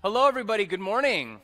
Hello, everybody. Good morning.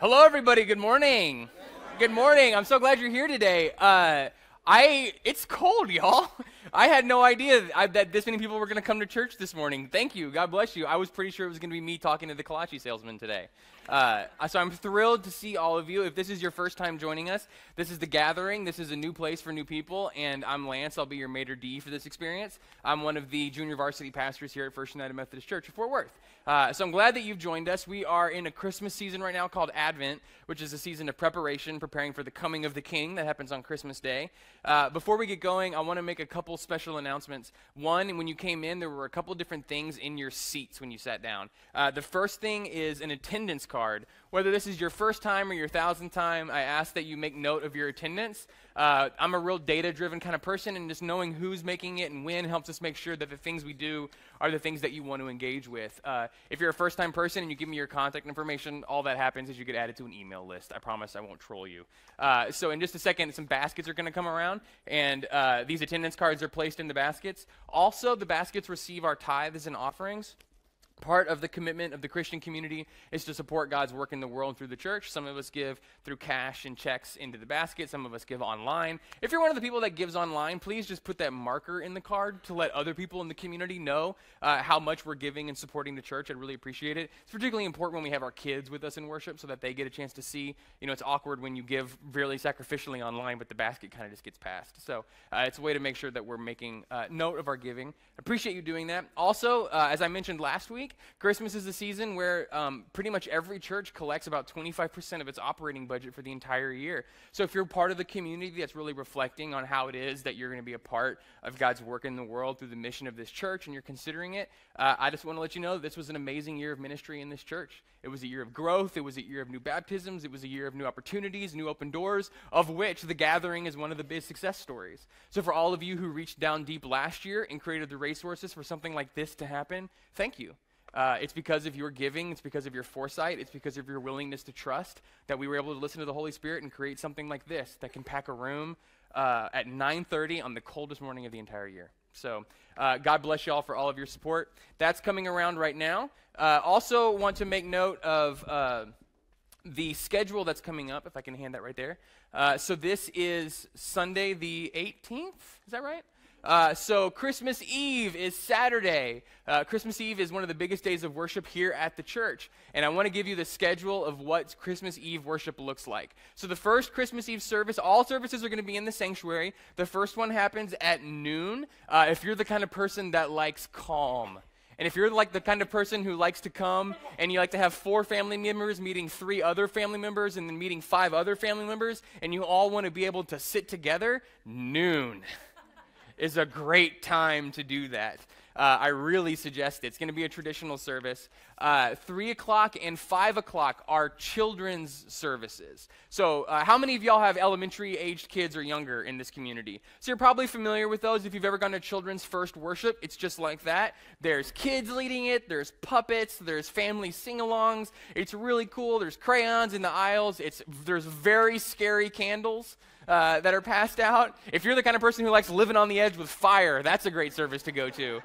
Hello, everybody. Good morning. Good morning. I'm so glad you're here today. Uh, I it's cold, y'all. I had no idea I, that this many people were going to come to church this morning. Thank you. God bless you. I was pretty sure it was going to be me talking to the kolache salesman today. Uh, so I'm thrilled to see all of you. If this is your first time joining us, this is the gathering. This is a new place for new people, and I'm Lance. I'll be your maitre d for this experience. I'm one of the junior varsity pastors here at First United Methodist Church of Fort Worth. Uh, so I'm glad that you've joined us. We are in a Christmas season right now called Advent, which is a season of preparation, preparing for the coming of the King that happens on Christmas Day. Uh, before we get going, I want to make a couple special announcements. One, when you came in, there were a couple different things in your seats when you sat down. Uh, the first thing is an attendance card. Whether this is your first time or your thousandth time, I ask that you make note of your attendance. Uh, I'm a real data driven kind of person, and just knowing who's making it and when helps us make sure that the things we do are the things that you want to engage with. Uh, if you're a first time person and you give me your contact information, all that happens is you get added to an email list. I promise I won't troll you. Uh, so, in just a second, some baskets are going to come around, and uh, these attendance cards are placed in the baskets. Also, the baskets receive our tithes and offerings. Part of the commitment of the Christian community is to support God's work in the world through the church. Some of us give through cash and checks into the basket. Some of us give online. If you're one of the people that gives online, please just put that marker in the card to let other people in the community know uh, how much we're giving and supporting the church. I'd really appreciate it. It's particularly important when we have our kids with us in worship so that they get a chance to see. You know, it's awkward when you give really sacrificially online, but the basket kind of just gets passed. So uh, it's a way to make sure that we're making uh, note of our giving. Appreciate you doing that. Also, uh, as I mentioned last week, Christmas is the season where um, pretty much every church collects about 25% of its operating budget for the entire year. So if you're part of the community that's really reflecting on how it is that you're going to be a part of God's work in the world through the mission of this church and you're considering it, uh, I just want to let you know this was an amazing year of ministry in this church. It was a year of growth, it was a year of new baptisms, it was a year of new opportunities, new open doors, of which the gathering is one of the big success stories. So for all of you who reached down deep last year and created the resources for something like this to happen, thank you. Uh, it's because of your giving, it's because of your foresight, it's because of your willingness to trust that we were able to listen to the Holy Spirit and create something like this that can pack a room uh, at 9:30 on the coldest morning of the entire year. So, uh, God bless you all for all of your support. That's coming around right now. Uh, also, want to make note of uh, the schedule that's coming up. If I can hand that right there. Uh, so this is Sunday the 18th. Is that right? Uh, so, Christmas Eve is Saturday. Uh, Christmas Eve is one of the biggest days of worship here at the church. And I want to give you the schedule of what Christmas Eve worship looks like. So, the first Christmas Eve service, all services are going to be in the sanctuary. The first one happens at noon. Uh, if you're the kind of person that likes calm, and if you're like the kind of person who likes to come and you like to have four family members meeting three other family members and then meeting five other family members, and you all want to be able to sit together, noon is a great time to do that. Uh, I really suggest it. It's going to be a traditional service. Uh, 3 o'clock and 5 o'clock are children's services. So, uh, how many of y'all have elementary aged kids or younger in this community? So, you're probably familiar with those. If you've ever gone to children's first worship, it's just like that. There's kids leading it, there's puppets, there's family sing alongs. It's really cool. There's crayons in the aisles, it's, there's very scary candles. Uh, that are passed out. If you're the kind of person who likes living on the edge with fire, that's a great service to go to.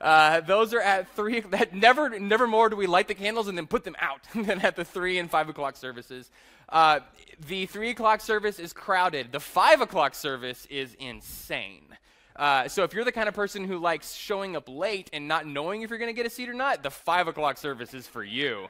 Uh, those are at three. That never, never more do we light the candles and then put them out than at the three and five o'clock services. Uh, the three o'clock service is crowded. The five o'clock service is insane. Uh, so if you're the kind of person who likes showing up late and not knowing if you're going to get a seat or not, the five o'clock service is for you.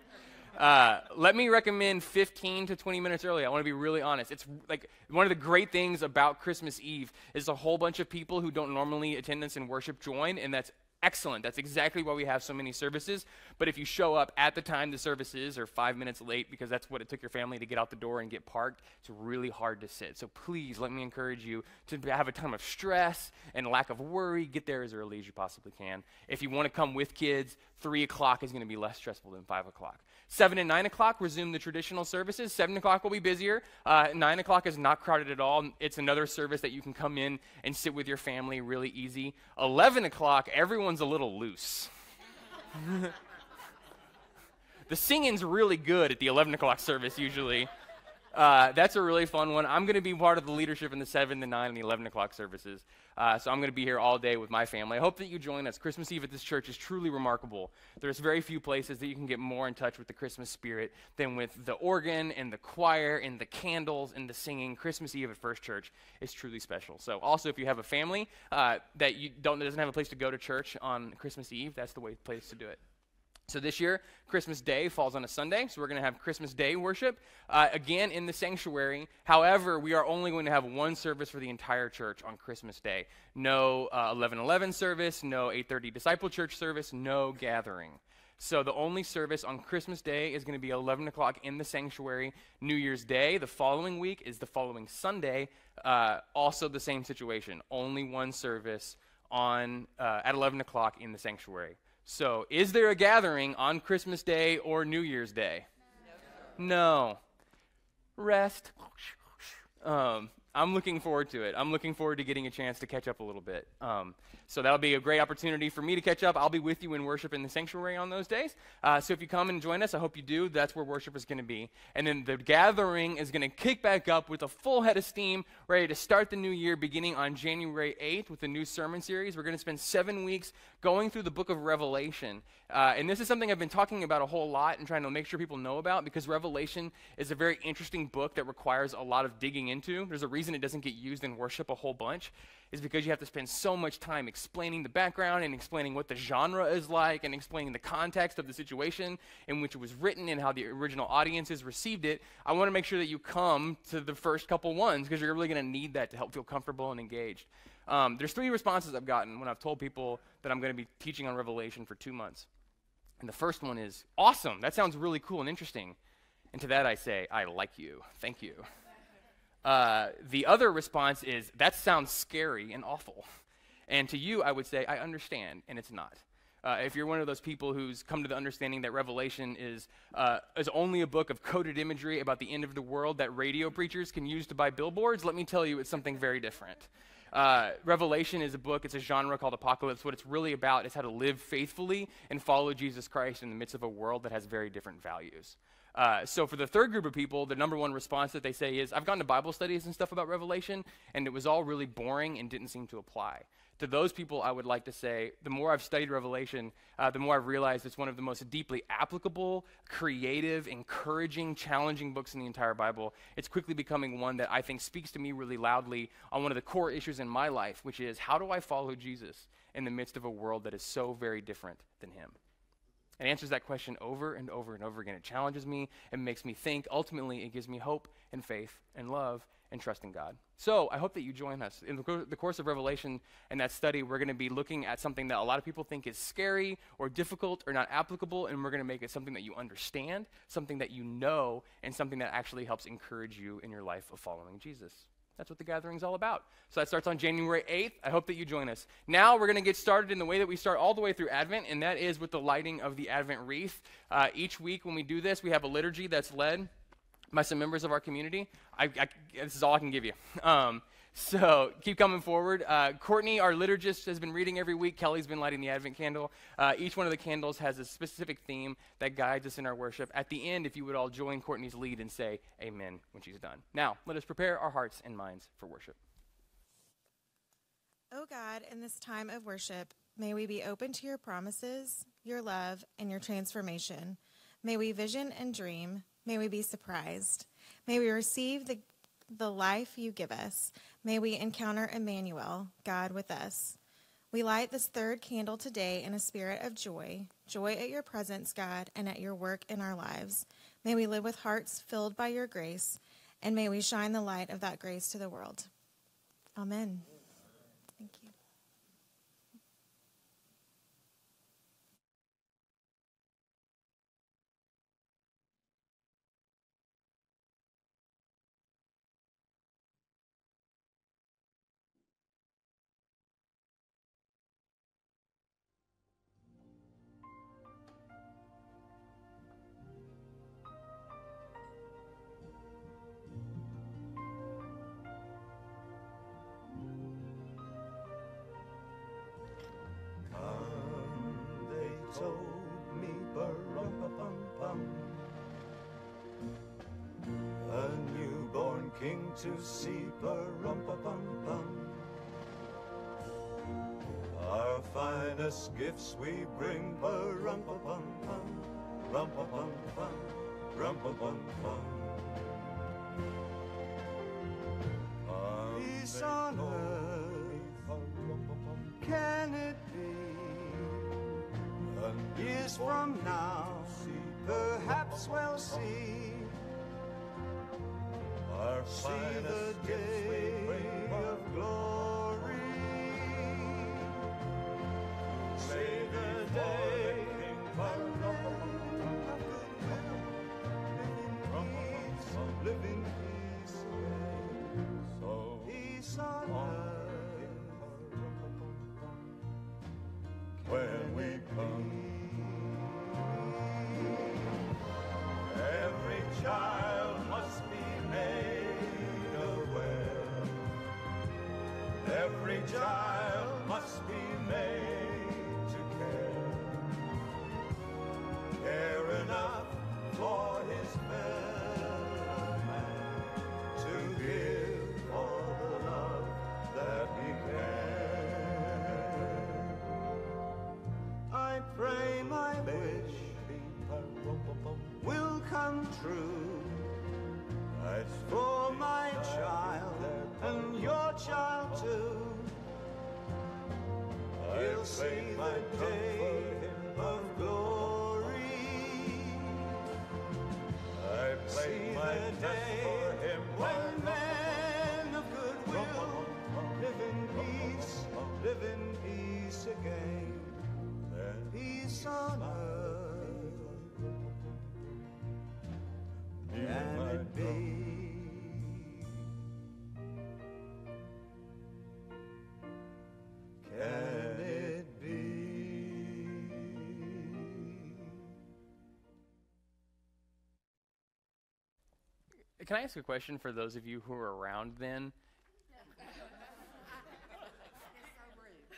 Uh, let me recommend 15 to 20 minutes early. I want to be really honest. It's like one of the great things about Christmas Eve is a whole bunch of people who don't normally attendance and worship join, and that's excellent. That's exactly why we have so many services. But if you show up at the time the service is or five minutes late because that's what it took your family to get out the door and get parked, it's really hard to sit. So please let me encourage you to have a time of stress and lack of worry. Get there as early as you possibly can. If you want to come with kids, three o'clock is going to be less stressful than five o'clock. 7 and 9 o'clock resume the traditional services. 7 o'clock will be busier. Uh, 9 o'clock is not crowded at all. It's another service that you can come in and sit with your family really easy. 11 o'clock, everyone's a little loose. the singing's really good at the 11 o'clock service usually. Uh, that's a really fun one. I'm going to be part of the leadership in the 7, the 9, and the 11 o'clock services. Uh, so I'm going to be here all day with my family. I hope that you join us. Christmas Eve at this church is truly remarkable. There's very few places that you can get more in touch with the Christmas spirit than with the organ and the choir and the candles and the singing. Christmas Eve at First Church is truly special. So also, if you have a family uh, that you don't doesn't have a place to go to church on Christmas Eve, that's the way place to do it. So this year, Christmas Day falls on a Sunday, so we're going to have Christmas Day worship uh, again in the sanctuary. However, we are only going to have one service for the entire church on Christmas Day. No uh, 11:11 service, no 8:30 disciple church service, no gathering. So the only service on Christmas Day is going to be 11 o'clock in the sanctuary. New Year's Day, the following week, is the following Sunday. Uh, also the same situation. Only one service on uh, at 11 o'clock in the sanctuary. So, is there a gathering on Christmas Day or New Year's Day? No. no. Rest. Um, I'm looking forward to it. I'm looking forward to getting a chance to catch up a little bit. Um, so that'll be a great opportunity for me to catch up. I'll be with you in worship in the sanctuary on those days. Uh, so if you come and join us, I hope you do. That's where worship is going to be. And then the gathering is going to kick back up with a full head of steam, ready to start the new year beginning on January 8th with a new sermon series. We're going to spend seven weeks going through the book of Revelation. Uh, and this is something I've been talking about a whole lot and trying to make sure people know about because Revelation is a very interesting book that requires a lot of digging into. There's a reason it doesn't get used in worship a whole bunch is because you have to spend so much time explaining the background and explaining what the genre is like and explaining the context of the situation in which it was written and how the original audiences received it. I want to make sure that you come to the first couple ones because you're really going to need that to help feel comfortable and engaged. Um, there's three responses I've gotten when I've told people that I'm going to be teaching on Revelation for two months. And the first one is, awesome, that sounds really cool and interesting. And to that I say, I like you. Thank you. Uh, the other response is, that sounds scary and awful. And to you, I would say, I understand, and it's not. Uh, if you're one of those people who's come to the understanding that Revelation is, uh, is only a book of coded imagery about the end of the world that radio preachers can use to buy billboards, let me tell you, it's something very different. Uh, Revelation is a book, it's a genre called Apocalypse. What it's really about is how to live faithfully and follow Jesus Christ in the midst of a world that has very different values. Uh, so for the third group of people, the number one response that they say is, I've gone to Bible studies and stuff about Revelation, and it was all really boring and didn't seem to apply. To those people, I would like to say, the more I've studied Revelation, uh, the more I've realized it's one of the most deeply applicable, creative, encouraging, challenging books in the entire Bible. It's quickly becoming one that I think speaks to me really loudly on one of the core issues in my life, which is how do I follow Jesus in the midst of a world that is so very different than him? And answers that question over and over and over again. It challenges me it makes me think. Ultimately, it gives me hope and faith and love and trust in God. So I hope that you join us. In the course of Revelation and that study, we're going to be looking at something that a lot of people think is scary or difficult or not applicable, and we're going to make it something that you understand, something that you know, and something that actually helps encourage you in your life of following Jesus. That's what the gathering's all about. So that starts on January 8th. I hope that you join us. Now we're going to get started in the way that we start all the way through Advent, and that is with the lighting of the Advent wreath. Uh, each week when we do this, we have a liturgy that's led by some members of our community. I, I, this is all I can give you. Um, so keep coming forward. Uh, Courtney, our liturgist, has been reading every week. Kelly's been lighting the Advent candle. Uh, each one of the candles has a specific theme that guides us in our worship. At the end, if you would all join Courtney's lead and say amen when she's done. Now, let us prepare our hearts and minds for worship. Oh God, in this time of worship, may we be open to your promises, your love, and your transformation. May we vision and dream. May we be surprised. May we receive the, the life you give us. May we encounter Emmanuel, God with us. We light this third candle today in a spirit of joy, joy at your presence, God, and at your work in our lives. May we live with hearts filled by your grace, and may we shine the light of that grace to the world. Amen. Our finest gifts we bring pa-rum-pa-pum-pum, rum-pa-pum-pum, rum-pa-pum-pum. Peace on earth, can it be? Years from now, perhaps we'll see. Our see the day of glory. See the day day Can I ask a question for those of you who were around then?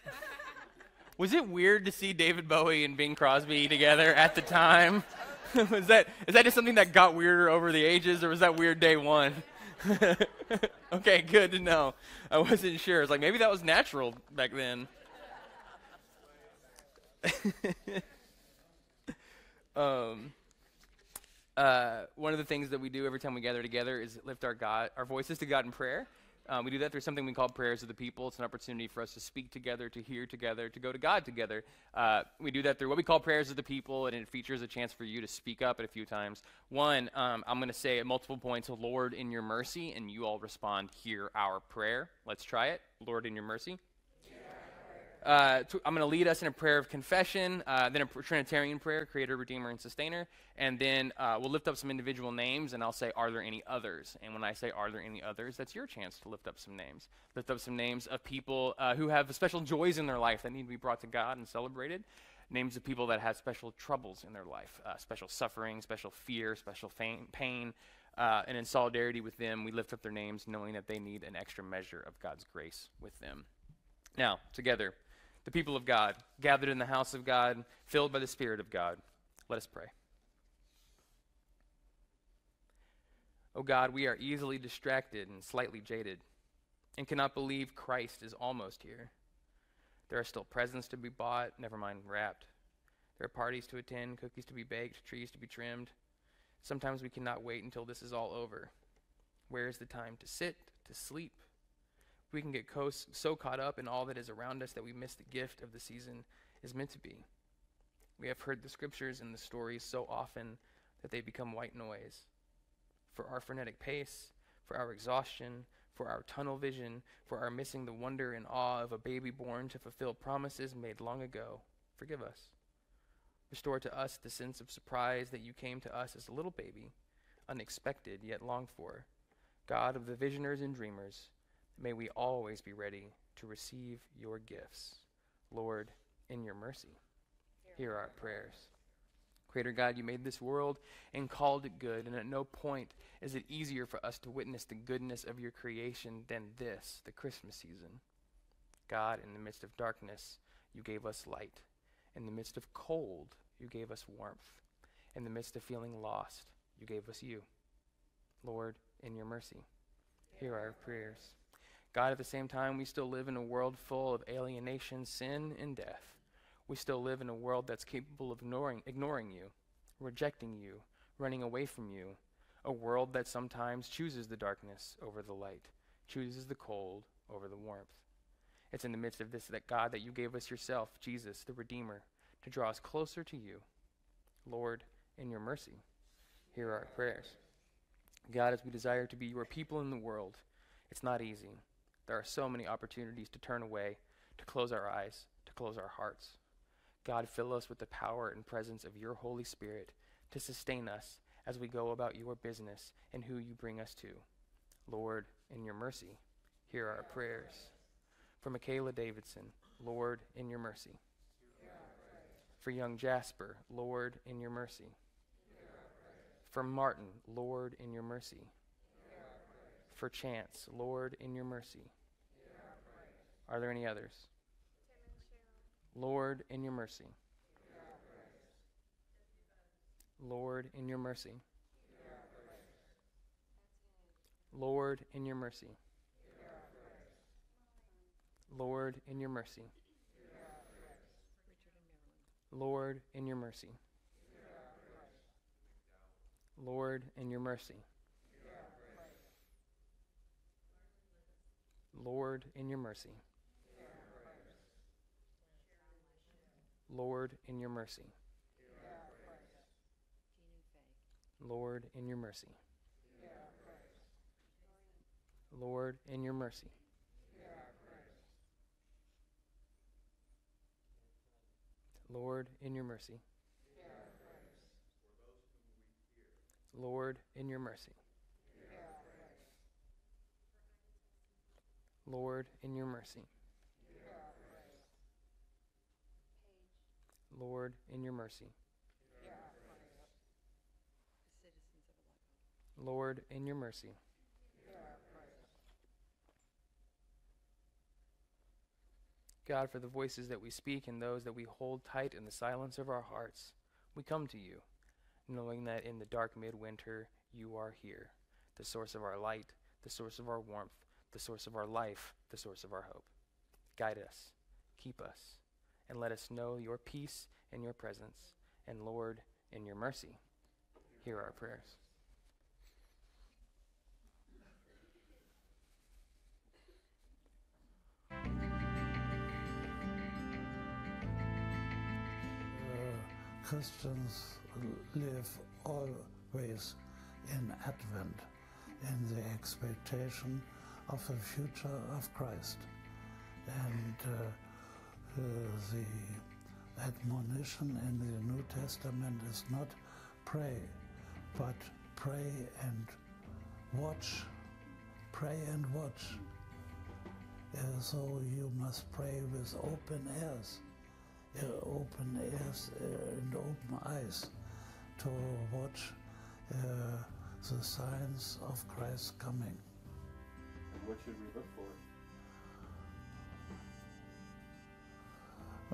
Was it weird to see David Bowie and Bing Crosby together at the time? was that is that just something that got weirder over the ages, or was that weird day one? okay, good to know. I wasn't sure. It's like maybe that was natural back then. um, uh, one of the things that we do every time we gather together is lift our God, our voices to God in prayer. Um, we do that through something we call prayers of the people. It's an opportunity for us to speak together, to hear together, to go to God together. Uh, we do that through what we call prayers of the people, and it features a chance for you to speak up at a few times. One, um, I'm going to say at multiple points, Lord, in your mercy, and you all respond, hear our prayer. Let's try it. Lord, in your mercy. Uh, to, I'm going to lead us in a prayer of confession, uh, then a Trinitarian prayer, Creator, Redeemer, and Sustainer, and then uh, we'll lift up some individual names, and I'll say, "Are there any others?" And when I say, "Are there any others?" that's your chance to lift up some names. Lift up some names of people uh, who have special joys in their life that need to be brought to God and celebrated. Names of people that have special troubles in their life, uh, special suffering, special fear, special fain- pain. Uh, and in solidarity with them, we lift up their names, knowing that they need an extra measure of God's grace with them. Now, together, the people of God, gathered in the house of God, filled by the Spirit of God. Let us pray. Oh God, we are easily distracted and slightly jaded, and cannot believe Christ is almost here. There are still presents to be bought, never mind wrapped. There are parties to attend, cookies to be baked, trees to be trimmed. Sometimes we cannot wait until this is all over. Where is the time to sit, to sleep? We can get co- so caught up in all that is around us that we miss the gift of the season is meant to be. We have heard the scriptures and the stories so often that they become white noise. For our frenetic pace, for our exhaustion, for our tunnel vision, for our missing the wonder and awe of a baby born to fulfill promises made long ago, forgive us. Restore to us the sense of surprise that you came to us as a little baby, unexpected yet longed for. God of the visioners and dreamers, may we always be ready to receive your gifts. Lord, in your mercy, hear our prayers. Creator God, you made this world and called it good, and at no point is it easier for us to witness the goodness of your creation than this, the Christmas season. God, in the midst of darkness, you gave us light. In the midst of cold, you gave us warmth. In the midst of feeling lost, you gave us you. Lord, in your mercy, hear our prayers. God, at the same time, we still live in a world full of alienation, sin, and death. We still live in a world that's capable of ignoring, ignoring you, rejecting you, running away from you. A world that sometimes chooses the darkness over the light, chooses the cold over the warmth. It's in the midst of this that God, that you gave us yourself, Jesus, the Redeemer, to draw us closer to you. Lord, in your mercy, hear our prayers. God, as we desire to be your people in the world, it's not easy. There are so many opportunities to turn away, to close our eyes, to close our hearts. God, fill us with the power and presence of your Holy Spirit to sustain us as we go about your business and who you bring us to. Lord, in your mercy, hear our prayers. For Michaela Davidson, Lord, in your mercy. For young Jasper, Lord, in your mercy. For Martin, Lord, in your mercy. For Chance, Lord, in your mercy. Are there any others? Lord, in your mercy. Lord, in your mercy. Lord, in your mercy. Lord, in your mercy. Lord, in your mercy. Lord, in your mercy. Lord, in your mercy. Lord, in your mercy. Lord, in your mercy. Lord, in your mercy. Lord, in your mercy. Lord, in your mercy. Lord, in your mercy. Lord, in your mercy. Lord, in your mercy. God, for the voices that we speak and those that we hold tight in the silence of our hearts, we come to you, knowing that in the dark midwinter you are here, the source of our light, the source of our warmth, the source of our life, the source of our hope. Guide us, keep us, and let us know your peace and your presence. And Lord, in your mercy, hear our prayers. Uh, Christians live always in Advent, in the expectation of the future of Christ. And uh, uh, the admonition in the New Testament is not pray, but pray and watch. Pray and watch. Uh, so you must pray with open ears uh, open ears uh, and open eyes to watch uh, the signs of Christ coming. What should we look for?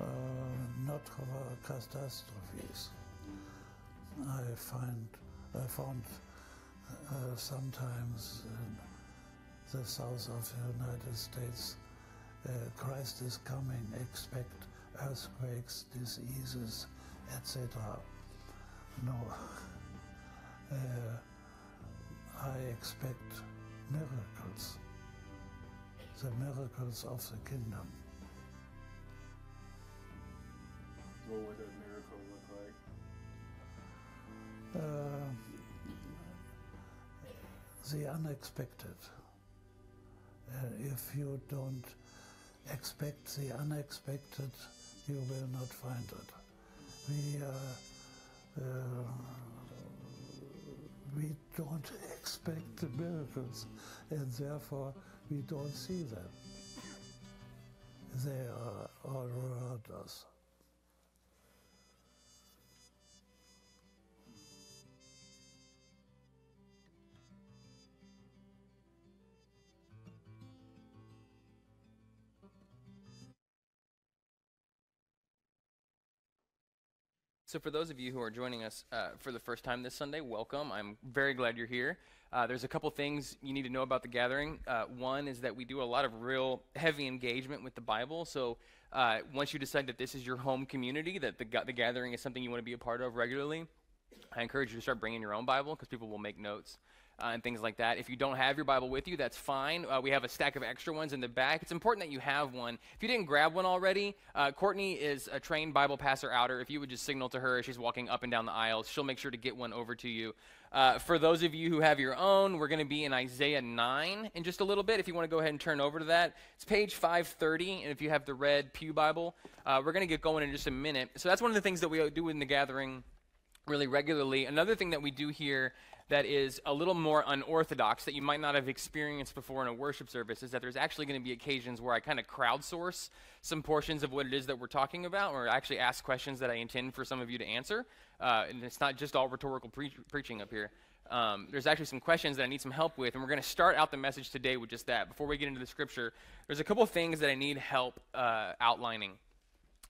Uh, not uh, catastrophes. I find I found uh, sometimes in the south of the United States, uh, Christ is coming. Expect earthquakes, diseases, etc. No, uh, I expect miracles, the miracles of the kingdom. What would a miracle look like? Uh, the unexpected. Uh, if you don't expect the unexpected, you will not find it. We, uh, uh, we don't expect the miracles, and therefore we don't see them. They are all around us. So, for those of you who are joining us uh, for the first time this Sunday, welcome. I'm very glad you're here. Uh, there's a couple things you need to know about the gathering. Uh, one is that we do a lot of real heavy engagement with the Bible. So, uh, once you decide that this is your home community, that the, the gathering is something you want to be a part of regularly, I encourage you to start bringing your own Bible because people will make notes uh, and things like that. If you don't have your Bible with you, that's fine. Uh, we have a stack of extra ones in the back. It's important that you have one. If you didn't grab one already, uh, Courtney is a trained Bible passer outer. If you would just signal to her as she's walking up and down the aisles, she'll make sure to get one over to you. Uh, for those of you who have your own, we're going to be in Isaiah 9 in just a little bit. If you want to go ahead and turn over to that, it's page 530. And if you have the red Pew Bible, uh, we're going to get going in just a minute. So that's one of the things that we do in the gathering really regularly. Another thing that we do here that is a little more unorthodox that you might not have experienced before in a worship service is that there's actually going to be occasions where I kind of crowdsource some portions of what it is that we're talking about, or actually ask questions that I intend for some of you to answer. Uh, and it's not just all rhetorical pre- preaching up here. Um, there's actually some questions that I need some help with, and we're going to start out the message today with just that. Before we get into the scripture, there's a couple things that I need help uh, outlining.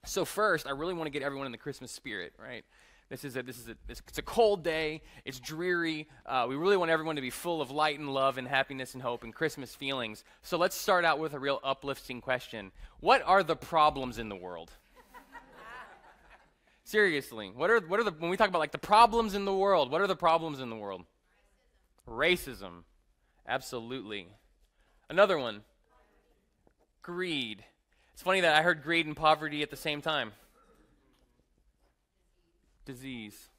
So first, I really want to get everyone in the Christmas spirit, right? This is a, this is a, it's a cold day. It's dreary. Uh, we really want everyone to be full of light and love and happiness and hope and Christmas feelings. So let's start out with a real uplifting question. What are the problems in the world? Seriously, what are, what are the, when we talk about like the problems in the world, what are the problems in the world? Racism. Absolutely. Another one. Greed. It's funny that I heard greed and poverty at the same time disease,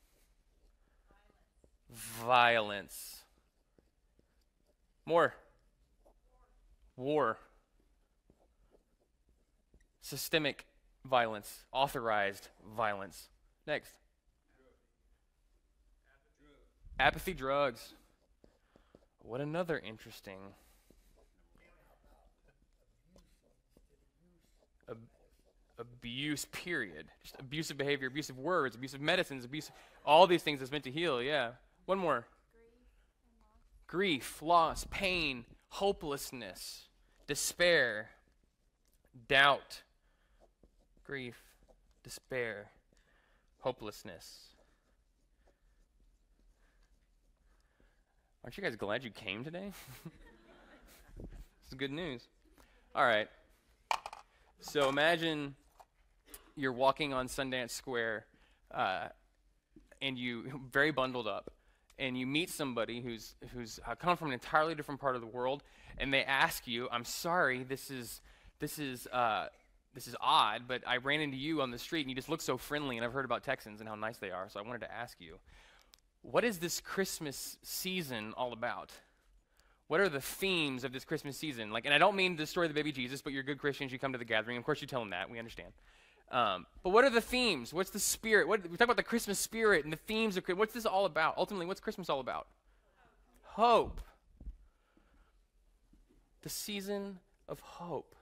violence, more, war, systemic violence, authorized violence. Next. Apathy, drugs. What another interesting. Abuse, period. Just abusive behavior, abusive words, abusive medicines, abuse, all these things that's meant to heal, yeah. One more. Grief, loss, pain, hopelessness, despair, doubt, grief, despair, hopelessness. Aren't you guys glad you came today? this is good news. All right. So imagine you're walking on Sundance Square, uh, and you very bundled up, and you meet somebody who's who's uh, come from an entirely different part of the world, and they ask you, "I'm sorry, this is this is." Uh, this is odd, but I ran into you on the street and you just look so friendly, and I've heard about Texans and how nice they are, so I wanted to ask you, what is this Christmas season all about? What are the themes of this Christmas season? Like, and I don't mean the story of the baby Jesus, but you're good Christians, you come to the gathering. Of course, you tell them that. We understand. Um, but what are the themes? What's the spirit? What, we talk about the Christmas spirit and the themes of What's this all about? Ultimately, what's Christmas all about? Hope. The season of hope.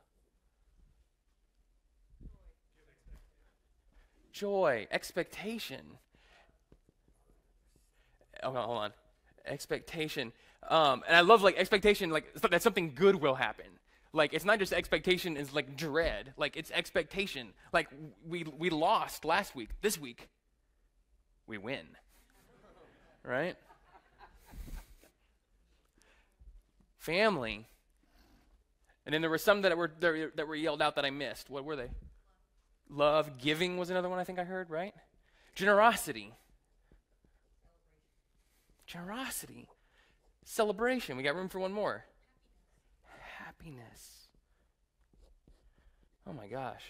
Joy, expectation. Oh, hold on. Expectation. Um, and I love like expectation, like that something good will happen. Like it's not just expectation is like dread. Like it's expectation. Like we we lost last week. This week, we win. Right? Family. And then there were some that were that were yelled out that I missed. What were they? Love, giving was another one I think I heard, right? Generosity. Generosity. Celebration. We got room for one more happiness. Oh my gosh.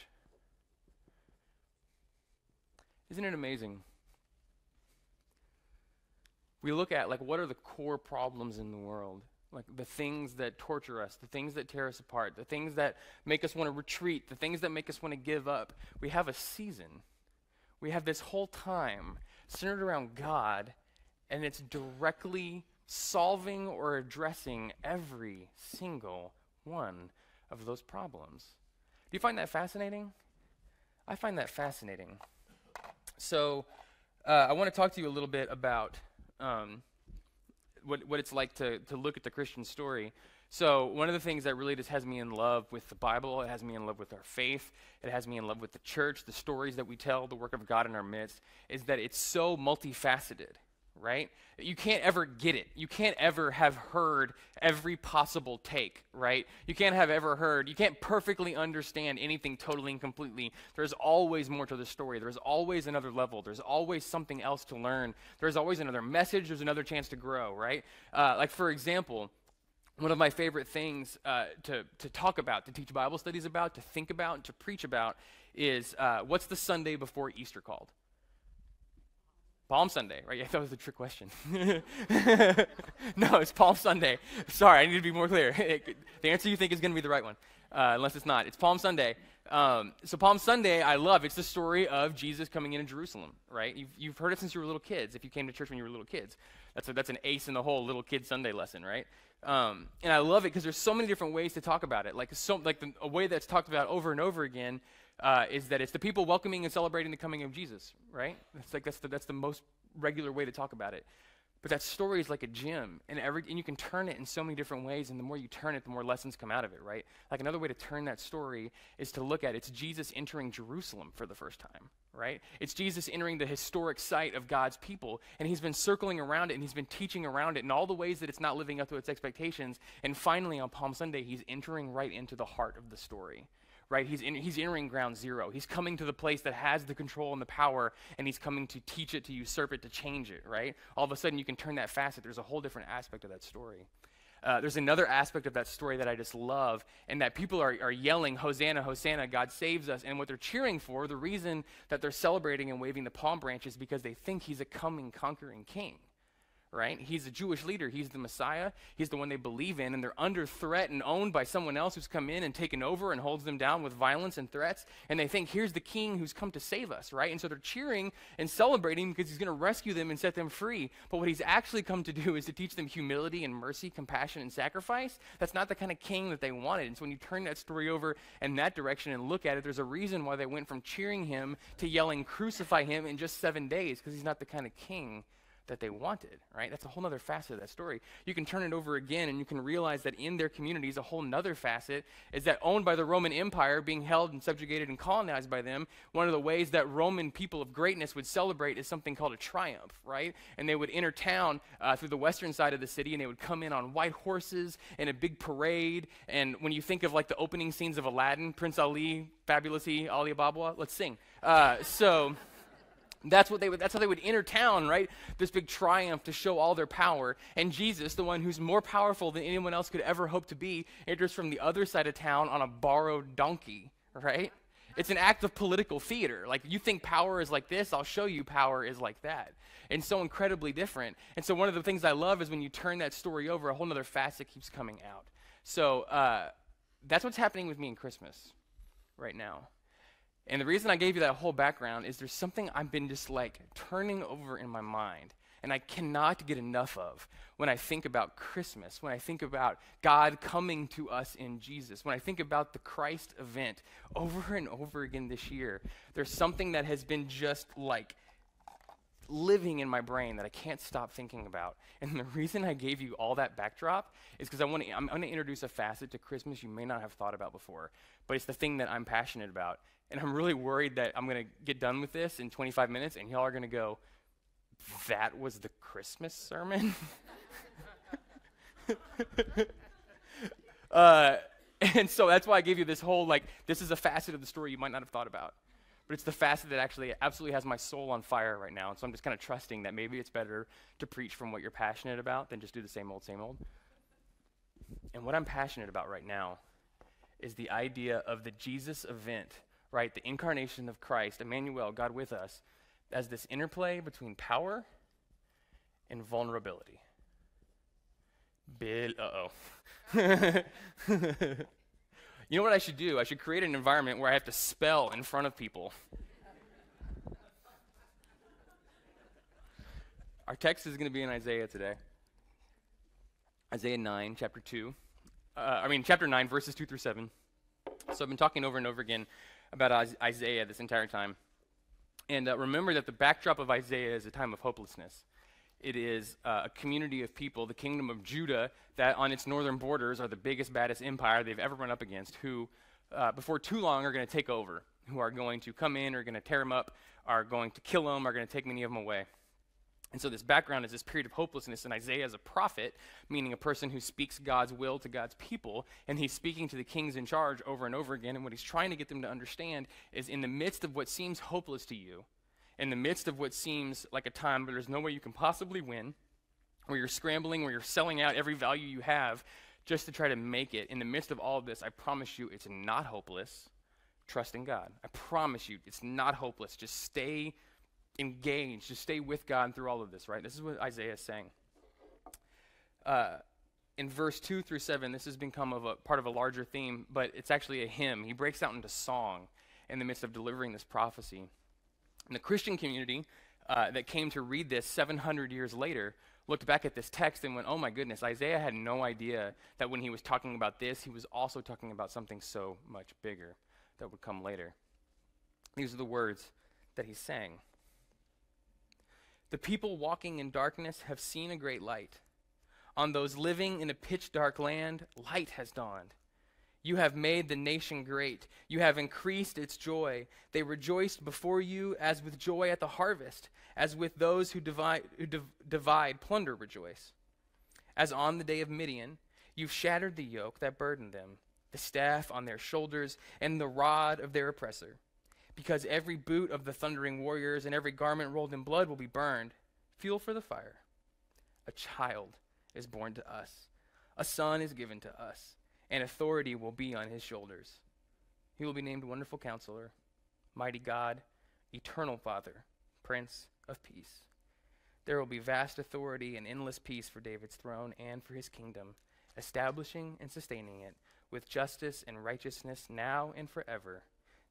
Isn't it amazing? We look at like what are the core problems in the world? Like the things that torture us, the things that tear us apart, the things that make us want to retreat, the things that make us want to give up. We have a season. We have this whole time centered around God, and it's directly solving or addressing every single one of those problems. Do you find that fascinating? I find that fascinating. So, uh, I want to talk to you a little bit about um, what, what it's like to, to look at the Christian story. So, one of the things that really just has me in love with the Bible, it has me in love with our faith, it has me in love with the church, the stories that we tell, the work of God in our midst, is that it's so multifaceted, right? You can't ever get it. You can't ever have heard every possible take, right? You can't have ever heard, you can't perfectly understand anything totally and completely. There's always more to the story. There's always another level. There's always something else to learn. There's always another message. There's another chance to grow, right? Uh, like, for example, one of my favorite things uh, to, to talk about, to teach Bible studies about, to think about, to preach about is uh, what's the Sunday before Easter called? Palm Sunday, right? I thought it was a trick question. no, it's Palm Sunday. Sorry, I need to be more clear. the answer you think is going to be the right one, uh, unless it's not. It's Palm Sunday. Um, so Palm Sunday, I love. It's the story of Jesus coming into Jerusalem, right? You've, you've heard it since you were little kids. If you came to church when you were little kids, that's a, that's an ace in the hole little kid Sunday lesson, right? Um, and I love it because there's so many different ways to talk about it. Like so, like the, a way that's talked about over and over again uh, is that it's the people welcoming and celebrating the coming of Jesus, right? It's like that's the, that's the most regular way to talk about it. But that story is like a gem, and every and you can turn it in so many different ways. And the more you turn it, the more lessons come out of it, right? Like another way to turn that story is to look at it's Jesus entering Jerusalem for the first time, right? It's Jesus entering the historic site of God's people, and he's been circling around it, and he's been teaching around it in all the ways that it's not living up to its expectations. And finally, on Palm Sunday, he's entering right into the heart of the story right? He's, in, he's entering ground zero. He's coming to the place that has the control and the power, and he's coming to teach it, to usurp it, to change it, right? All of a sudden, you can turn that facet. There's a whole different aspect of that story. Uh, there's another aspect of that story that I just love, and that people are, are yelling, Hosanna, Hosanna, God saves us. And what they're cheering for, the reason that they're celebrating and waving the palm branches, because they think he's a coming, conquering king right? He's a Jewish leader. He's the Messiah. He's the one they believe in, and they're under threat and owned by someone else who's come in and taken over and holds them down with violence and threats. And they think, here's the king who's come to save us, right? And so they're cheering and celebrating because he's going to rescue them and set them free. But what he's actually come to do is to teach them humility and mercy, compassion and sacrifice. That's not the kind of king that they wanted. And so when you turn that story over in that direction and look at it, there's a reason why they went from cheering him to yelling, crucify him in just seven days because he's not the kind of king that they wanted, right? That's a whole other facet of that story. You can turn it over again and you can realize that in their communities, a whole other facet is that owned by the Roman Empire, being held and subjugated and colonized by them, one of the ways that Roman people of greatness would celebrate is something called a triumph, right? And they would enter town uh, through the western side of the city and they would come in on white horses in a big parade. And when you think of like the opening scenes of Aladdin, Prince Ali, Fabulously, Ali Baba, let's sing. Uh, so. That's what they would, that's how they would enter town, right? This big triumph to show all their power. And Jesus, the one who's more powerful than anyone else could ever hope to be, enters from the other side of town on a borrowed donkey, right? It's an act of political theater. Like you think power is like this, I'll show you power is like that. And so incredibly different. And so one of the things I love is when you turn that story over, a whole other facet keeps coming out. So uh, that's what's happening with me in Christmas right now. And the reason I gave you that whole background is there's something I've been just like turning over in my mind and I cannot get enough of when I think about Christmas, when I think about God coming to us in Jesus, when I think about the Christ event over and over again this year. There's something that has been just like living in my brain that I can't stop thinking about. And the reason I gave you all that backdrop is because I want to I'm going to introduce a facet to Christmas you may not have thought about before, but it's the thing that I'm passionate about. And I'm really worried that I'm going to get done with this in 25 minutes and y'all are going to go, that was the Christmas sermon? uh, and so that's why I gave you this whole, like, this is a facet of the story you might not have thought about. But it's the facet that actually absolutely has my soul on fire right now. And so I'm just kind of trusting that maybe it's better to preach from what you're passionate about than just do the same old, same old. And what I'm passionate about right now is the idea of the Jesus event right? The incarnation of Christ, Emmanuel, God with us, as this interplay between power and vulnerability. Bill, uh oh. you know what I should do? I should create an environment where I have to spell in front of people. Our text is going to be in Isaiah today. Isaiah 9, chapter 2. Uh, I mean, chapter 9, verses 2 through 7. So I've been talking over and over again about Isaiah this entire time. And uh, remember that the backdrop of Isaiah is a time of hopelessness. It is uh, a community of people, the kingdom of Judah, that on its northern borders are the biggest, baddest empire they've ever run up against, who, uh, before too long, are going to take over, who are going to come in, are going to tear them up, are going to kill them, are going to take many of them away. And so, this background is this period of hopelessness, and Isaiah is a prophet, meaning a person who speaks God's will to God's people, and he's speaking to the kings in charge over and over again. And what he's trying to get them to understand is in the midst of what seems hopeless to you, in the midst of what seems like a time where there's no way you can possibly win, where you're scrambling, where you're selling out every value you have just to try to make it, in the midst of all of this, I promise you it's not hopeless. Trust in God. I promise you it's not hopeless. Just stay engaged. to stay with God through all of this, right? This is what Isaiah is saying. Uh, in verse 2 through 7, this has become of a, part of a larger theme, but it's actually a hymn. He breaks out into song in the midst of delivering this prophecy. And the Christian community uh, that came to read this 700 years later looked back at this text and went, oh my goodness, Isaiah had no idea that when he was talking about this, he was also talking about something so much bigger that would come later. These are the words that he sang. The people walking in darkness have seen a great light. On those living in a pitch dark land, light has dawned. You have made the nation great. You have increased its joy. They rejoiced before you as with joy at the harvest, as with those who divide, who div- divide plunder rejoice. As on the day of Midian, you've shattered the yoke that burdened them, the staff on their shoulders, and the rod of their oppressor because every boot of the thundering warriors and every garment rolled in blood will be burned. Fuel for the fire. A child is born to us, a son is given to us, and authority will be on his shoulders. He will be named Wonderful Counselor, Mighty God, Eternal Father, Prince of Peace. There will be vast authority and endless peace for David's throne and for his kingdom, establishing and sustaining it with justice and righteousness now and forever.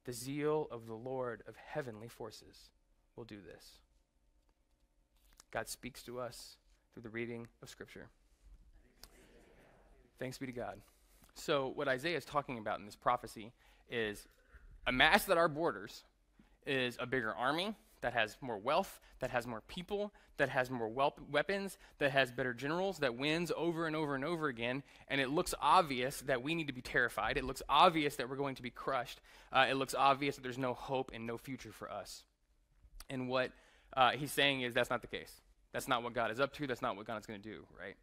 The zeal of the Lord of heavenly forces will do this. God speaks to us through the reading of Scripture. Thanks be to God. So, what Isaiah is talking about in this prophecy is a mass at our borders is a bigger army that has more wealth, that has more people, that has more weapons, that has better generals, that wins over and over and over again. And it looks obvious that we need to be terrified. It looks obvious that we're going to be crushed. Uh, it looks obvious that there's no hope and no future for us. And what uh, he's saying is that's not the case. That's not what God is up to. That's not what God's going to do, right?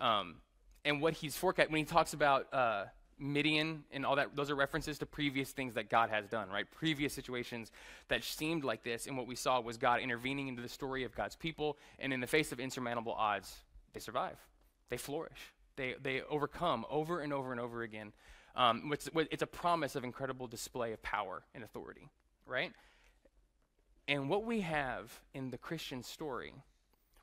Um, and what he's forecast when he talks about uh, Midian and all that, those are references to previous things that God has done, right? Previous situations that seemed like this, and what we saw was God intervening into the story of God's people, and in the face of insurmountable odds, they survive. They flourish. They, they overcome over and over and over again. Um, it's, it's a promise of incredible display of power and authority, right? And what we have in the Christian story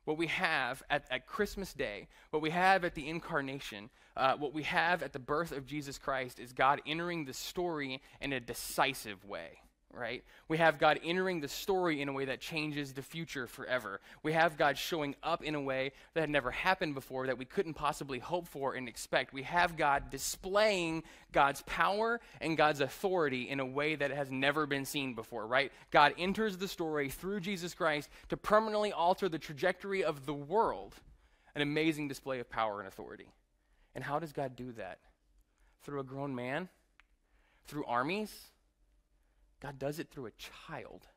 what we have at, at Christmas Day, what we have at the incarnation, uh, what we have at the birth of Jesus Christ is God entering the story in a decisive way right? We have God entering the story in a way that changes the future forever. We have God showing up in a way that had never happened before, that we couldn't possibly hope for and expect. We have God displaying God's power and God's authority in a way that has never been seen before, right? God enters the story through Jesus Christ to permanently alter the trajectory of the world. An amazing display of power and authority. And how does God do that? Through a grown man? Through armies? God does it through a child.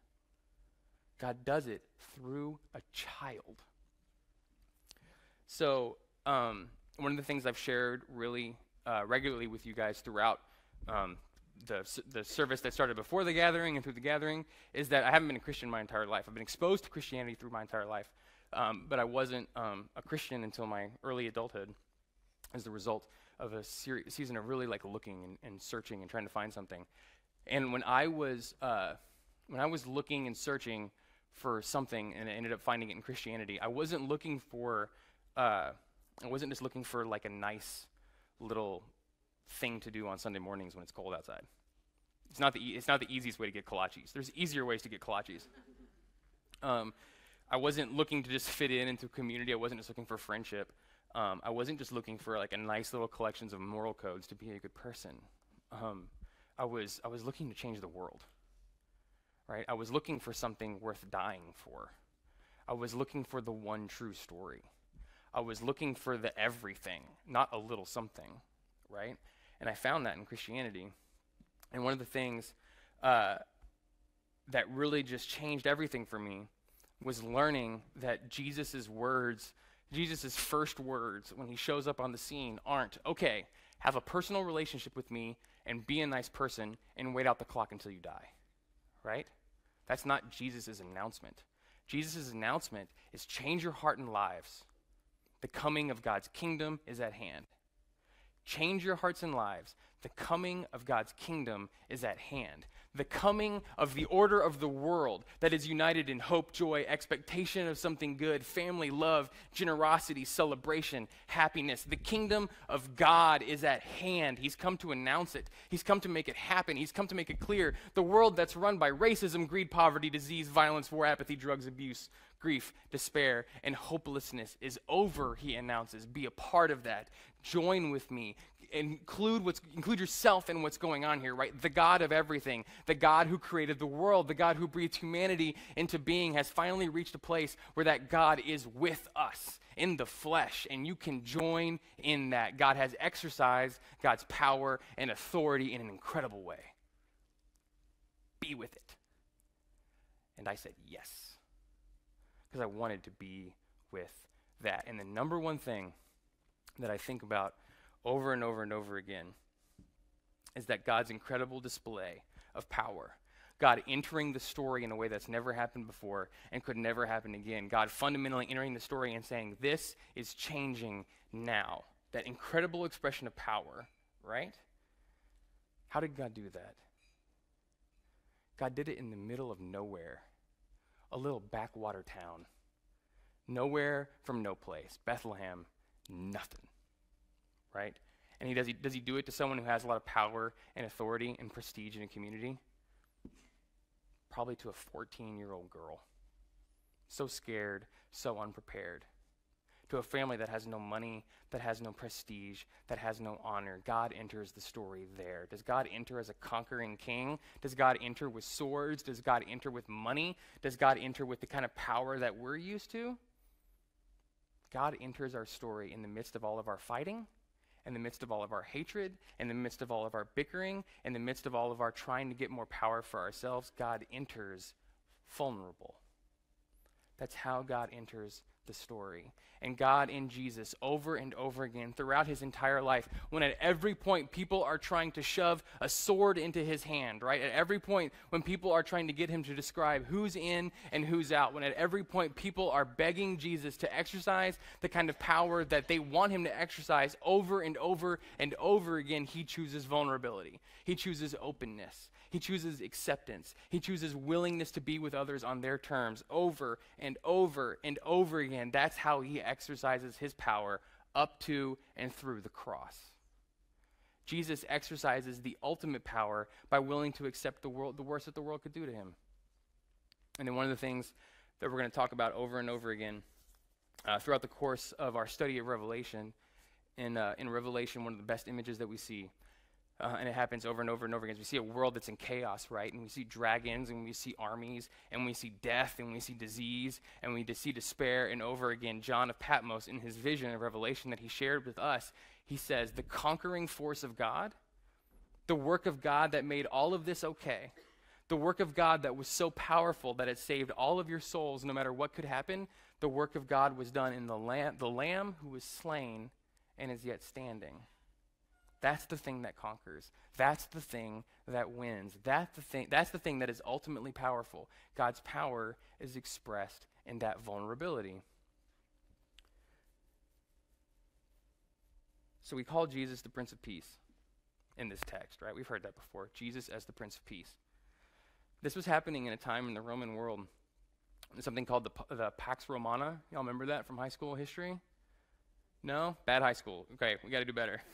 God does it through a child. So, um, one of the things I've shared really uh, regularly with you guys throughout um, the, the service that started before the gathering and through the gathering is that I haven't been a Christian my entire life. I've been exposed to Christianity through my entire life, um, but I wasn't um, a Christian until my early adulthood as the result of a seri- season of really like looking and, and searching and trying to find something. And when I was uh, when I was looking and searching for something, and I ended up finding it in Christianity, I wasn't looking for uh, I wasn't just looking for like a nice little thing to do on Sunday mornings when it's cold outside. It's not the e- it's not the easiest way to get kolaches. There's easier ways to get kolaches. Um, I wasn't looking to just fit in into community. I wasn't just looking for friendship. Um, I wasn't just looking for like a nice little collections of moral codes to be a good person. Um, I was, I was looking to change the world. Right? I was looking for something worth dying for. I was looking for the one true story. I was looking for the everything, not a little something, right? And I found that in Christianity. And one of the things uh, that really just changed everything for me was learning that Jesus' words, Jesus' first words when he shows up on the scene aren't, okay, have a personal relationship with me and be a nice person and wait out the clock until you die, right? That's not Jesus' announcement. Jesus' announcement is change your heart and lives. The coming of God's kingdom is at hand. Change your hearts and lives. The coming of God's kingdom is at hand. The coming of the order of the world that is united in hope, joy, expectation of something good, family, love, generosity, celebration, happiness. The kingdom of God is at hand. He's come to announce it, He's come to make it happen, He's come to make it clear. The world that's run by racism, greed, poverty, disease, violence, war, apathy, drugs, abuse, grief, despair, and hopelessness is over, he announces. Be a part of that. Join with me. Include what's include yourself in what's going on here, right? The God of everything, the God who created the world, the God who breathed humanity into being has finally reached a place where that God is with us in the flesh, and you can join in that. God has exercised God's power and authority in an incredible way. Be with it. And I said, yes because I wanted to be with that. And the number one thing that I think about over and over and over again is that God's incredible display of power. God entering the story in a way that's never happened before and could never happen again. God fundamentally entering the story and saying, This is changing now. That incredible expression of power, right? How did God do that? God did it in the middle of nowhere a little backwater town. Nowhere from no place. Bethlehem, nothing. Right? And he does he does he do it to someone who has a lot of power and authority and prestige in a community? Probably to a 14-year-old girl. So scared, so unprepared to a family that has no money, that has no prestige, that has no honor. God enters the story there. Does God enter as a conquering king? Does God enter with swords? Does God enter with money? Does God enter with the kind of power that we're used to? God enters our story in the midst of all of our fighting, in the midst of all of our hatred, in the midst of all of our bickering, in the midst of all of our trying to get more power for ourselves. God enters vulnerable. That's how God enters the story. And God in Jesus, over and over again, throughout his entire life, when at every point people are trying to shove a sword into his hand, right? At every point when people are trying to get him to describe who's in and who's out, when at every point people are begging Jesus to exercise the kind of power that they want him to exercise over and over and over again, he chooses vulnerability. He chooses openness. He chooses acceptance. He chooses willingness to be with others on their terms over and over and over again. That's how he exercises his power up to and through the cross. Jesus exercises the ultimate power by willing to accept the world, the worst that the world could do to him. And then one of the things that we're going to talk about over and over again uh, throughout the course of our study of Revelation, in, uh, in Revelation, one of the best images that we see uh, and it happens over and over and over again. We see a world that's in chaos, right? And we see dragons, and we see armies, and we see death, and we see disease, and we see despair. And over again, John of Patmos, in his vision of Revelation that he shared with us, he says, The conquering force of God, the work of God that made all of this okay, the work of God that was so powerful that it saved all of your souls no matter what could happen, the work of God was done in the lamb, the lamb who was slain and is yet standing. That's the thing that conquers. That's the thing that wins. That's the thing, that's the thing that is ultimately powerful. God's power is expressed in that vulnerability. So we call Jesus the Prince of Peace in this text, right? We've heard that before. Jesus as the Prince of Peace. This was happening in a time in the Roman world. Something called the, the Pax Romana. Y'all remember that from high school history? No? Bad high school. Okay, we got to do better.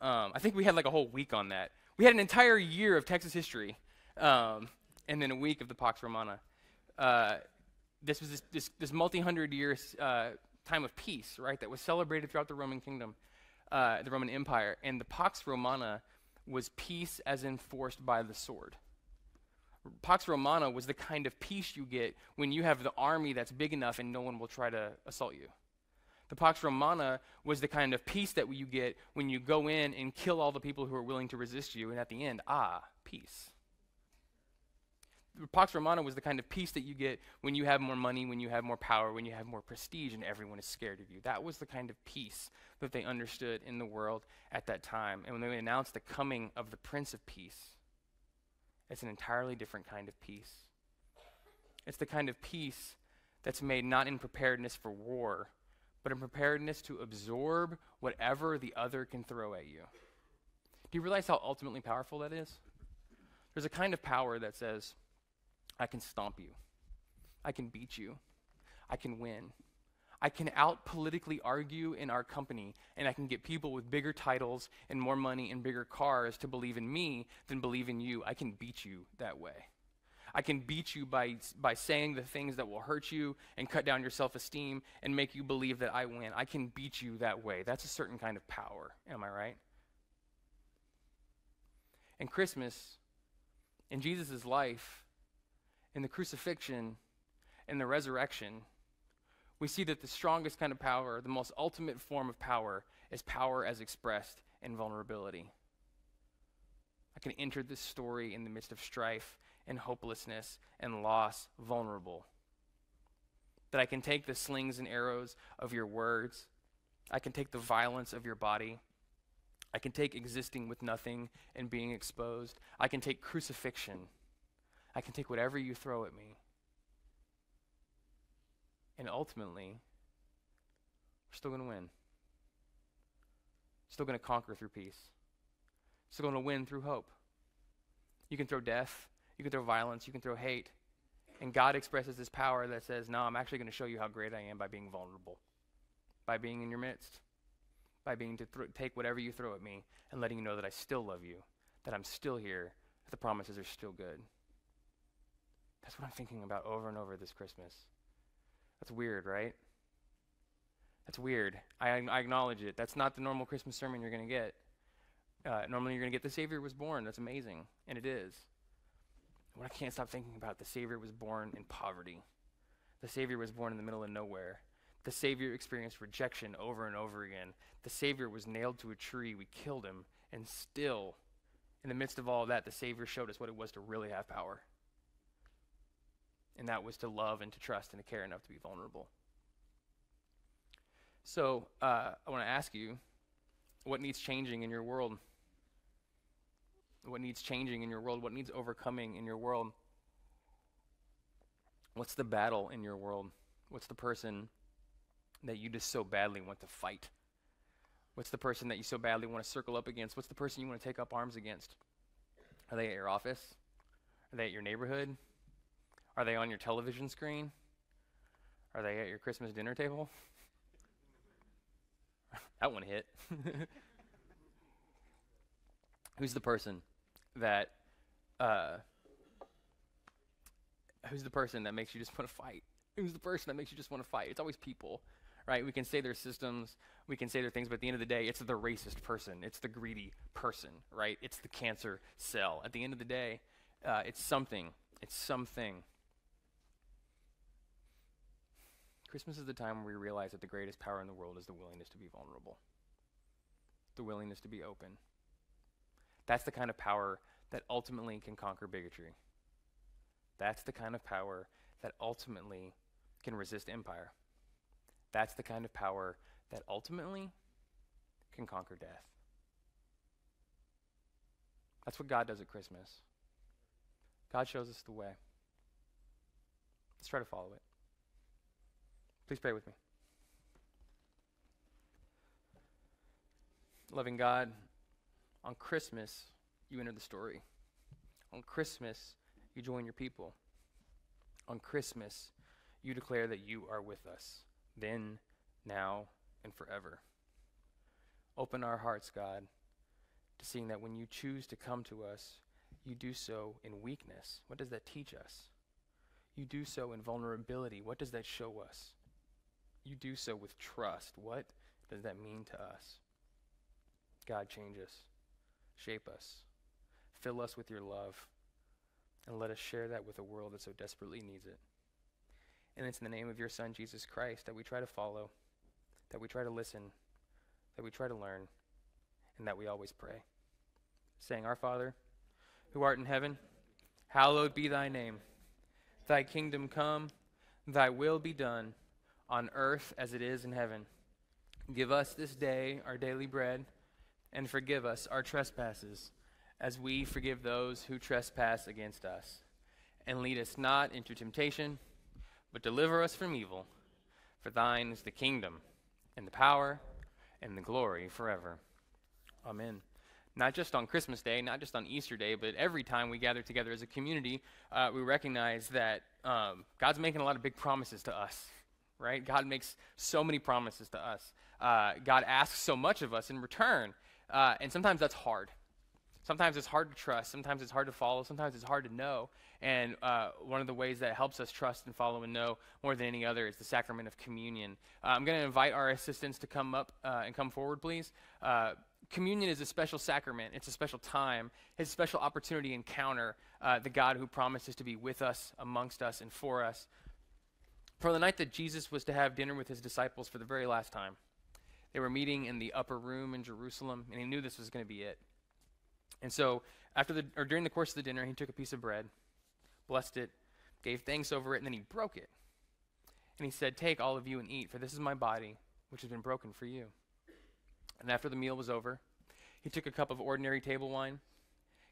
Um, I think we had like a whole week on that. We had an entire year of Texas history, um, and then a week of the Pax Romana. Uh, this was this, this, this multi-hundred years uh, time of peace, right, that was celebrated throughout the Roman kingdom, uh, the Roman Empire. And the Pax Romana was peace as enforced by the sword. Pax Romana was the kind of peace you get when you have the army that's big enough and no one will try to assault you. The Pax Romana was the kind of peace that you get when you go in and kill all the people who are willing to resist you, and at the end, ah, peace. The Pax Romana was the kind of peace that you get when you have more money, when you have more power, when you have more prestige, and everyone is scared of you. That was the kind of peace that they understood in the world at that time. And when they announced the coming of the Prince of Peace, it's an entirely different kind of peace. It's the kind of peace that's made not in preparedness for war, but in preparedness to absorb whatever the other can throw at you. Do you realize how ultimately powerful that is? There's a kind of power that says, I can stomp you, I can beat you, I can win. I can out politically argue in our company, and I can get people with bigger titles and more money and bigger cars to believe in me than believe in you. I can beat you that way. I can beat you by, by saying the things that will hurt you and cut down your self esteem and make you believe that I win. I can beat you that way. That's a certain kind of power. Am I right? And Christmas, in Jesus' life, in the crucifixion, in the resurrection, we see that the strongest kind of power, the most ultimate form of power, is power as expressed in vulnerability. I can enter this story in the midst of strife and hopelessness and loss vulnerable. That I can take the slings and arrows of your words, I can take the violence of your body. I can take existing with nothing and being exposed. I can take crucifixion. I can take whatever you throw at me. And ultimately, we're still going to win. Still going to conquer through peace. Still going to win through hope. You can throw death, you can throw violence, you can throw hate. And God expresses this power that says, No, I'm actually going to show you how great I am by being vulnerable, by being in your midst, by being to th- take whatever you throw at me and letting you know that I still love you, that I'm still here, that the promises are still good. That's what I'm thinking about over and over this Christmas. That's weird, right? That's weird. I, I acknowledge it. That's not the normal Christmas sermon you're going to get. Uh, normally, you're going to get the Savior was born. That's amazing. And it is. What I can't stop thinking about, the Savior was born in poverty. The Savior was born in the middle of nowhere. The Savior experienced rejection over and over again. The Savior was nailed to a tree. We killed him. And still, in the midst of all that, the Savior showed us what it was to really have power and that was to love and to trust and to care enough to be vulnerable. So uh, I want to ask you what needs changing in your world? What needs changing in your world? What needs overcoming in your world? What's the battle in your world? What's the person that you just so badly want to fight? What's the person that you so badly want to circle up against? What's the person you want to take up arms against? Are they at your office? Are they at your neighborhood? Are they on your television screen? Are they at your Christmas dinner table? that one hit. who's the person that uh, who's the person that makes you just want to fight? Who's the person that makes you just want to fight? It's always people, right? We can say their systems, we can say their things, but at the end of the day, it's the racist person, it's the greedy person, right? It's the cancer cell. At the end of the day, uh, it's something. It's something. Christmas is the time where we realize that the greatest power in the world is the willingness to be vulnerable, the willingness to be open. That's the kind of power that ultimately can conquer bigotry. That's the kind of power that ultimately can resist empire. That's the kind of power that ultimately can conquer death. That's what God does at Christmas. God shows us the way. Let's try to follow it. Please pray with me. Loving God, on Christmas, you enter the story. On Christmas, you join your people. On Christmas, you declare that you are with us, then, now, and forever. Open our hearts, God, to seeing that when you choose to come to us, you do so in weakness. What does that teach us? You do so in vulnerability. What does that show us? you do so with trust. What does that mean to us? God, change us, shape us, fill us with your love, and let us share that with a world that so desperately needs it. And it's in the name of your Son, Jesus Christ, that we try to follow, that we try to listen, that we try to learn, and that we always pray. Saying, Our Father, who art in heaven, hallowed be thy name. Thy kingdom come, thy will be done, on earth as it is in heaven. Give us this day our daily bread, and forgive us our trespasses, as we forgive those who trespass against us. And lead us not into temptation, but deliver us from evil. For thine is the kingdom, and the power, and the glory forever. Amen not just on Christmas Day, not just on Easter Day, but every time we gather together as a community, uh, we recognize that um, God's making a lot of big promises to us, right? God makes so many promises to us. Uh, God asks so much of us in return, uh, and sometimes that's hard. Sometimes it's hard to trust. Sometimes it's hard to follow. Sometimes it's hard to know. And uh, one of the ways that helps us trust and follow and know more than any other is the sacrament of communion. Uh, I'm going to invite our assistants to come up uh, and come forward, please. Uh, communion is a special sacrament. It's a special time. It's a special opportunity to encounter uh, the God who promises to be with us, amongst us, and for us. For the night that Jesus was to have dinner with his disciples for the very last time, they were meeting in the upper room in Jerusalem, and he knew this was going to be it. And so, after the or during the course of the dinner, he took a piece of bread, blessed it, gave thanks over it, and then he broke it. And he said, "Take all of you and eat, for this is my body, which has been broken for you." And after the meal was over, he took a cup of ordinary table wine,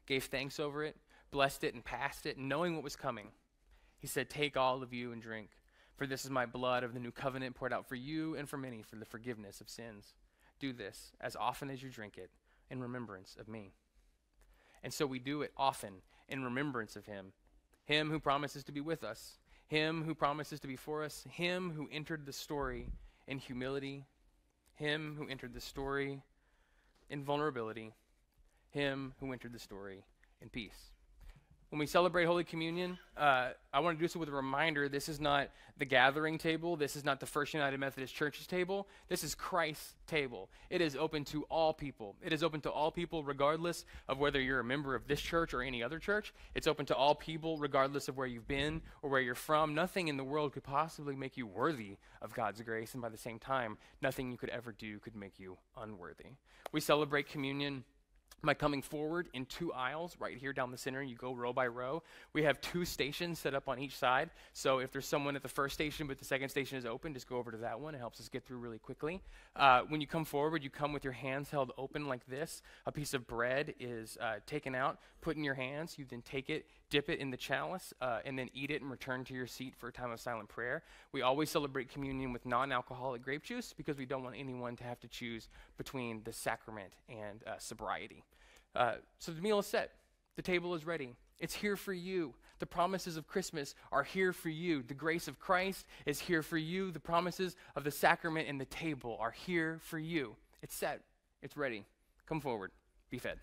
gave thanks over it, blessed it, and passed it, knowing what was coming, he said, Take all of you and drink, for this is my blood of the new covenant poured out for you and for many for the forgiveness of sins. Do this as often as you drink it in remembrance of me. And so we do it often in remembrance of him, him who promises to be with us, him who promises to be for us, him who entered the story in humility him who entered the story in vulnerability, him who entered the story in peace. When we celebrate Holy Communion, uh, I want to do so with a reminder this is not the gathering table. This is not the First United Methodist Church's table. This is Christ's table. It is open to all people. It is open to all people, regardless of whether you're a member of this church or any other church. It's open to all people, regardless of where you've been or where you're from. Nothing in the world could possibly make you worthy of God's grace, and by the same time, nothing you could ever do could make you unworthy. We celebrate communion by coming forward in two aisles right here down the center. You go row by row. We have two stations set up on each side. So if there's someone at the first station but the second station is open, just go over to that one. It helps us get through really quickly. Uh, when you come forward, you come with your hands held open like this. A piece of bread is uh, taken out, put in your hands. You then take it, dip it in the chalice, uh, and then eat it and return to your seat for a time of silent prayer. We always celebrate communion with non alcoholic grape juice because we don't want anyone to have to choose between the sacrament and uh, sobriety. Uh, so the meal is set, the table is ready. It's here for you. The promises of Christmas are here for you. The grace of Christ is here for you. The promises of the sacrament and the table are here for you. It's set, it's ready. Come forward, be fed.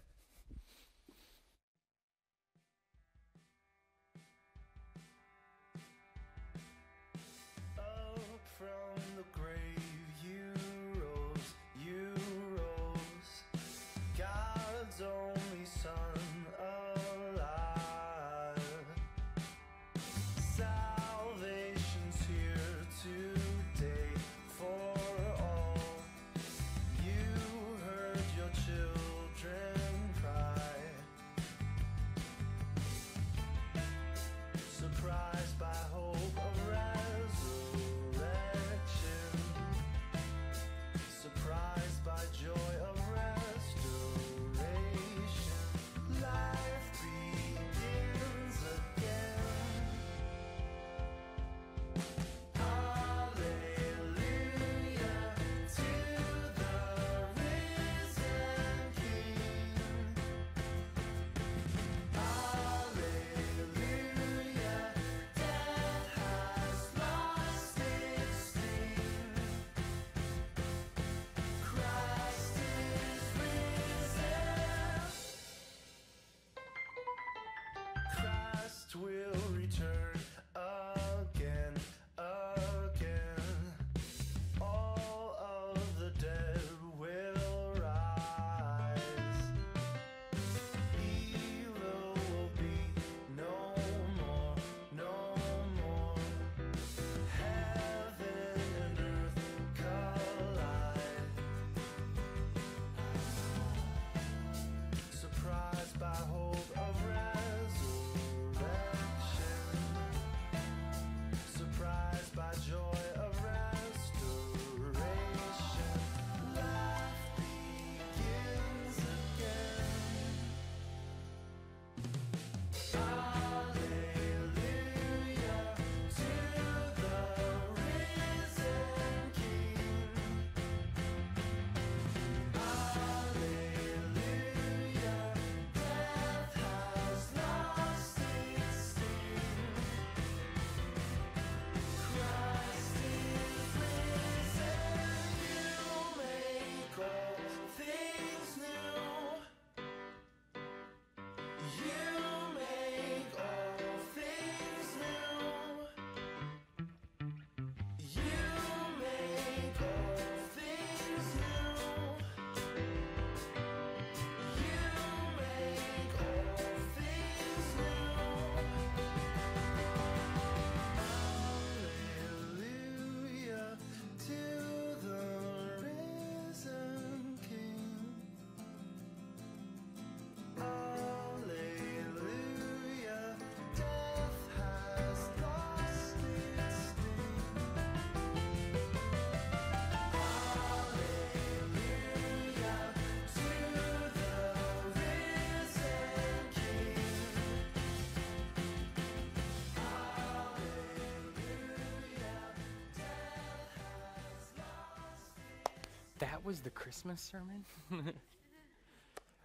That was the Christmas sermon?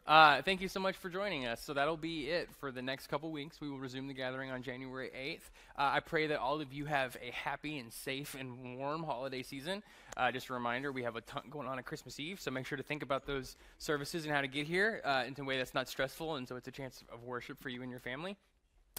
uh, thank you so much for joining us. So that'll be it for the next couple weeks. We will resume the gathering on January 8th. Uh, I pray that all of you have a happy and safe and warm holiday season. Uh, just a reminder, we have a ton going on on Christmas Eve, so make sure to think about those services and how to get here uh, in a way that's not stressful, and so it's a chance of worship for you and your family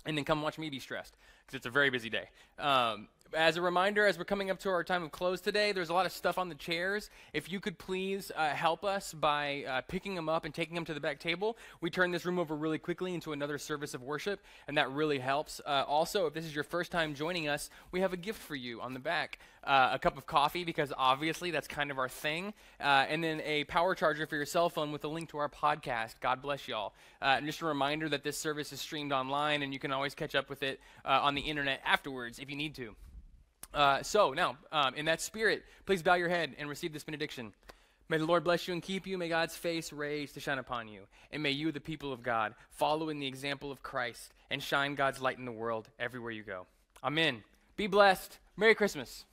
and then come watch me be stressed because it's a very busy day. Um, as a reminder, as we're coming up to our time of close today, there's a lot of stuff on the chairs. If you could please uh, help us by uh, picking them up and taking them to the back table, we turn this room over really quickly into another service of worship, and that really helps. Uh, also, if this is your first time joining us, we have a gift for you on the back uh, a cup of coffee, because obviously that's kind of our thing, uh, and then a power charger for your cell phone with a link to our podcast. God bless y'all. Uh, and just a reminder that this service is streamed online, and you can always catch up with it on the internet afterwards if you need to. Uh, so now, um, in that spirit, please bow your head and receive this benediction. May the Lord bless you and keep you. May God's face raise to shine upon you. And may you, the people of God, follow in the example of Christ and shine God's light in the world everywhere you go. Amen. Be blessed. Merry Christmas.